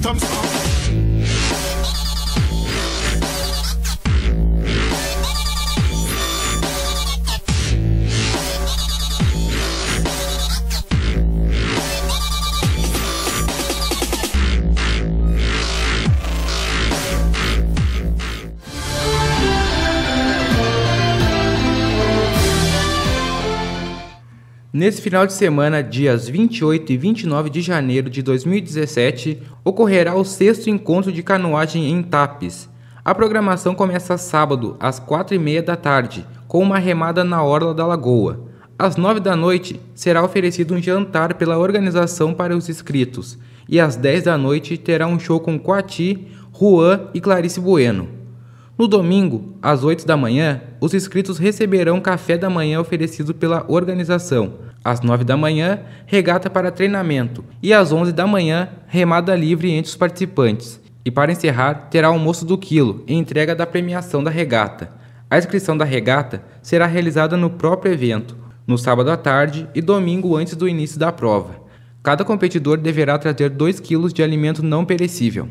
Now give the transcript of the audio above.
customs. Nesse final de semana, dias 28 e 29 de janeiro de 2017, ocorrerá o sexto encontro de canoagem em Tapes. A programação começa sábado, às 4h30 da tarde, com uma remada na Orla da Lagoa. Às 9 da noite, será oferecido um jantar pela organização para os inscritos, e às 10 da noite terá um show com Coati, Juan e Clarice Bueno. No domingo, às 8 da manhã, os inscritos receberão café da manhã oferecido pela organização. Às 9 da manhã, regata para treinamento. E às 11 da manhã, remada livre entre os participantes. E para encerrar, terá almoço do quilo e entrega da premiação da regata. A inscrição da regata será realizada no próprio evento, no sábado à tarde e domingo antes do início da prova. Cada competidor deverá trazer 2 kg de alimento não perecível.